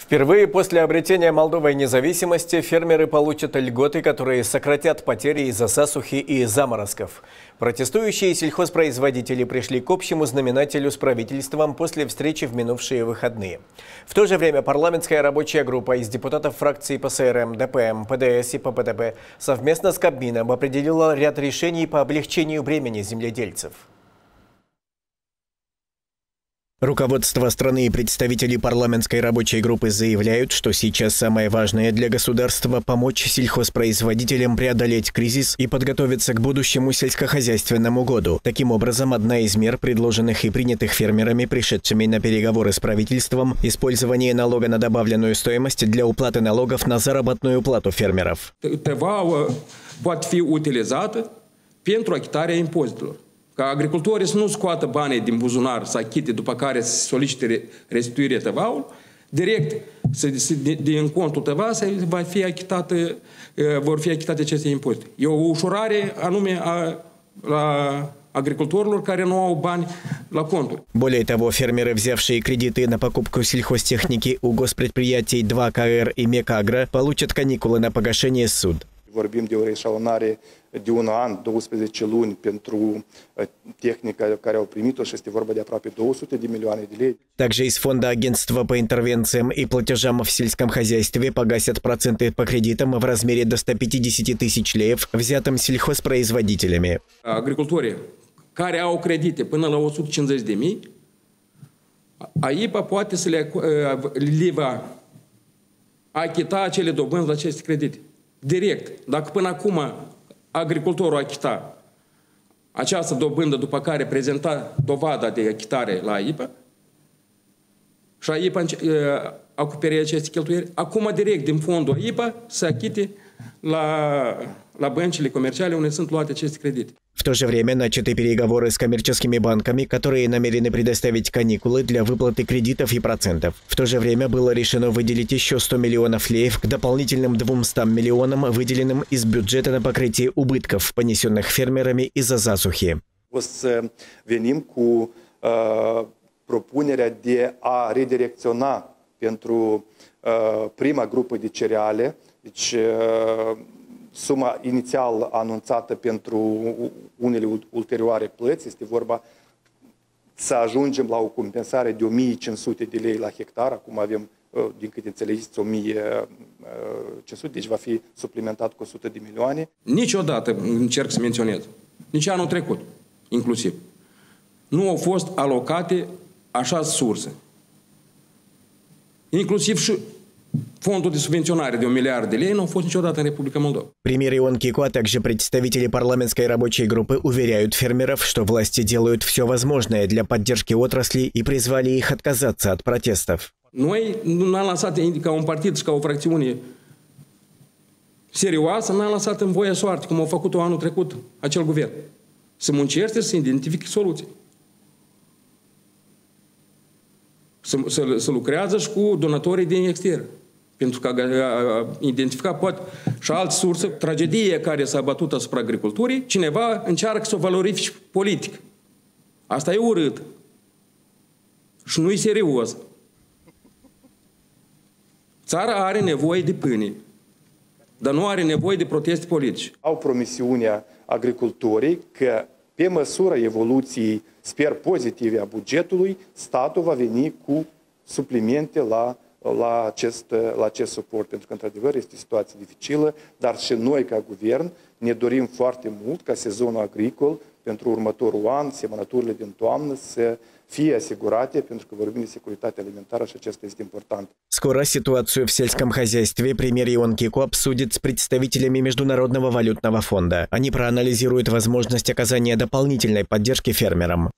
Впервые после обретения Молдовой независимости фермеры получат льготы, которые сократят потери из-за засухи и заморозков. Протестующие сельхозпроизводители пришли к общему знаменателю с правительством после встречи в минувшие выходные. В то же время парламентская рабочая группа из депутатов фракций ПСРМ, ДПМ, ПДС и ППДБ совместно с Кабмином определила ряд решений по облегчению бремени земледельцев. Руководство страны и представители парламентской рабочей группы заявляют, что сейчас самое важное для государства – помочь сельхозпроизводителям преодолеть кризис и подготовиться к будущему сельскохозяйственному году. Таким образом, одна из мер, предложенных и принятых фермерами, пришедшими на переговоры с правительством – использование налога на добавленную стоимость для уплаты налогов на заработную плату фермеров. Pentru achitarea impozitelor. ca agricultorii să nu scoată banii din buzunar, să achite, după care să solicite restituire tăvaul, direct să, să, din contul tăva să va fi achitată, vor fi achitate aceste impozite. E o ușurare anume a, la агрикультурлор, care nu au bani la conturi. Более того, фермеры, взявшие кредиты на покупку сельхозтехники у госпредприятий 2КР и Мекагро, получат каникулы на погашение суд. Vorbim de o reșalonare de un an, 12 luni pentru tehnica care au primit-o și este vorba de aproape 200 de milioane de lei. Также из фонда агентства по интервенциям и платежам в сельском хозяйстве погасят проценты по кредитам в размере до 150 тысяч леев, взятым сельхозпроизводителями. Agricultorii care au credite până la 150 de mii, AIPA poate să le, le va achita acele dobânzi la aceste credite. direct. Dacă până acum agricultorul achita această dobândă după care prezenta dovada de achitare la AIPA și AIPA acoperi aceste cheltuieli, acum direct din fondul AIPA să achite la, la băncile comerciale unde sunt luate aceste credite. В то же время начаты переговоры с коммерческими банками, которые намерены предоставить каникулы для выплаты кредитов и процентов. В то же время было решено выделить еще 100 миллионов леев к дополнительным 200 миллионам, выделенным из бюджета на покрытие убытков, понесенных фермерами из-за засухи. Uh, propunerea de a redirecționa pentru uh, prima grupă de cereale, deci uh, suma inițial anunțată pentru unele ulterioare plăți, este vorba să ajungem la o compensare de 1500 de lei la hectar, acum avem, din câte înțelegeți, 1500, deci va fi suplimentat cu 100 de milioane. Niciodată încerc să menționez, nici anul trecut, inclusiv, nu au fost alocate așa surse. Inclusiv și Фонду subvenționare de un миллиард nu a fost niciodată în Republica Moldova. Премьер Ион Кико, а также представители парламентской рабочей группы уверяют фермеров, что власти делают все возможное для поддержки отрасли и призвали их отказаться от протестов. Noi nu am lăsat ca un partid și ca o fracțiune serioasă, n-am lăsat în voia soarte, cum a făcut-o anul trecut acel guvern. Să muncește, să identifice soluții. Să, să, să lucrează și cu donatorii din exterior. Pentru că a identificat poate și altă sursă, tragedie care s-a bătut asupra agriculturii, cineva încearcă să o valorifice politic. Asta e urât. Și nu e serios. Țara are nevoie de pâine, dar nu are nevoie de proteste politice. Au promisiunea agricultorii că pe măsura evoluției, sper, pozitive a bugetului, statul va veni cu suplimente la la acest, la acest suport, pentru că, într-adevăr, este o situație dificilă, dar și noi, ca guvern, ne dorim foarte mult ca sezonul agricol pentru următorul an, semănăturile din toamnă, să fie asigurate, pentru că vorbim de securitate alimentară și acesta este important. Скоро ситуацию в сельском хозяйстве премьер Ион Кико обсудит с представителями Международного валютного фонда. Они проанализируют возможность оказания дополнительной поддержки фермерам.